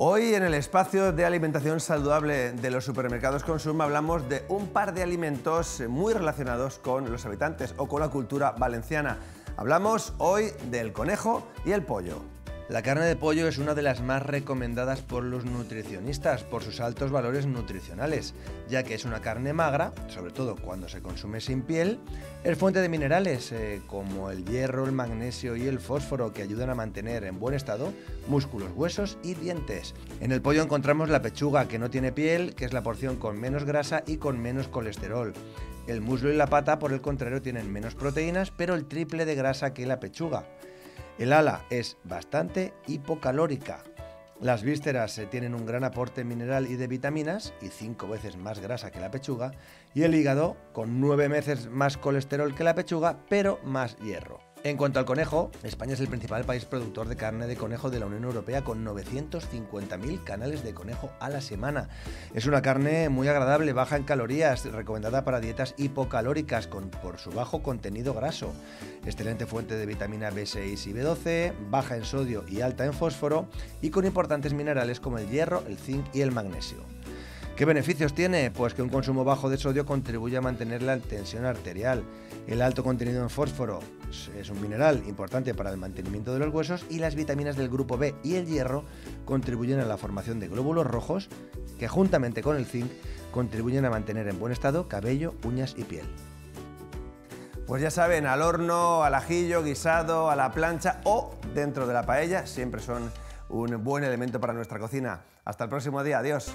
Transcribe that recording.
Hoy en el espacio de alimentación saludable de los supermercados Consum hablamos de un par de alimentos muy relacionados con los habitantes o con la cultura valenciana. Hablamos hoy del conejo y el pollo. La carne de pollo es una de las más recomendadas por los nutricionistas por sus altos valores nutricionales, ya que es una carne magra, sobre todo cuando se consume sin piel, es fuente de minerales eh, como el hierro, el magnesio y el fósforo que ayudan a mantener en buen estado músculos, huesos y dientes. En el pollo encontramos la pechuga que no tiene piel, que es la porción con menos grasa y con menos colesterol. El muslo y la pata, por el contrario, tienen menos proteínas, pero el triple de grasa que la pechuga. El ala es bastante hipocalórica. Las vísceras eh, tienen un gran aporte mineral y de vitaminas y cinco veces más grasa que la pechuga. Y el hígado con nueve veces más colesterol que la pechuga, pero más hierro. En cuanto al conejo, España es el principal país productor de carne de conejo de la Unión Europea con 950.000 canales de conejo a la semana. Es una carne muy agradable, baja en calorías, recomendada para dietas hipocalóricas con, por su bajo contenido graso. Excelente fuente de vitamina B6 y B12, baja en sodio y alta en fósforo y con importantes minerales como el hierro, el zinc y el magnesio. ¿Qué beneficios tiene? Pues que un consumo bajo de sodio contribuye a mantener la tensión arterial. El alto contenido en fósforo es un mineral importante para el mantenimiento de los huesos y las vitaminas del grupo B y el hierro contribuyen a la formación de glóbulos rojos que juntamente con el zinc contribuyen a mantener en buen estado cabello, uñas y piel. Pues ya saben, al horno, al ajillo, guisado, a la plancha o dentro de la paella, siempre son un buen elemento para nuestra cocina. Hasta el próximo día, adiós.